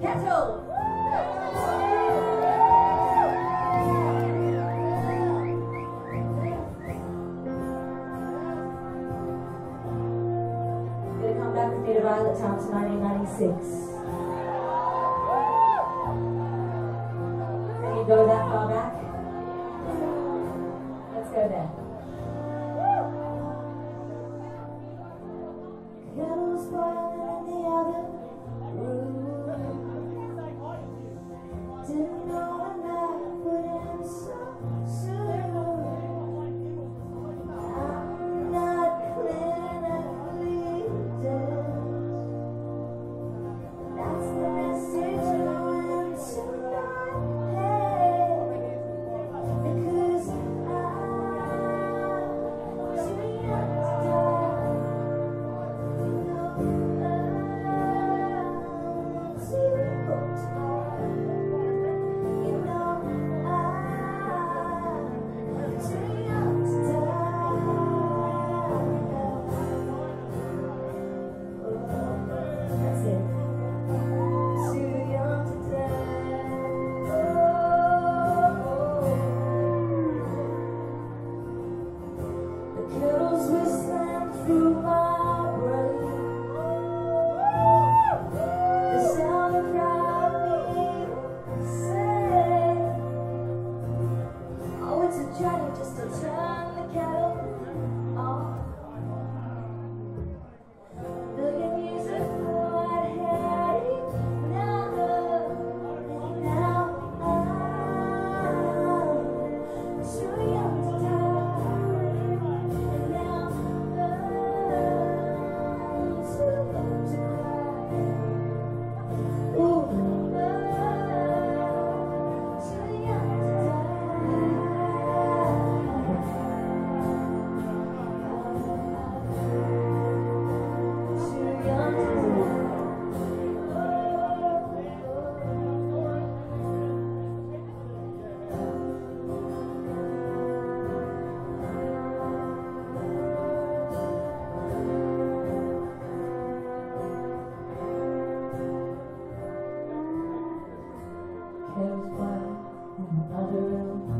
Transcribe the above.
Kettle. Gonna come back with me to Violet Town 1996. Can you go that far back? Let's go there. feels wide in another room.